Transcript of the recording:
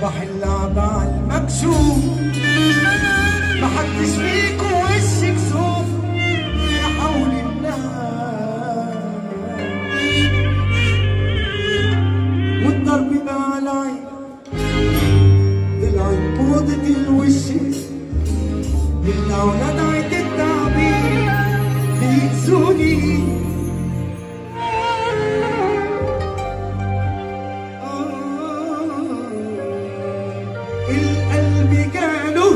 صبح اللعبة المكسوف محدش فيكو وش كسوف حول الله. والضرب مع العين طلعت بوضة الوش. الأولاد عيد التعبير. بيأذوني. القلب قالوا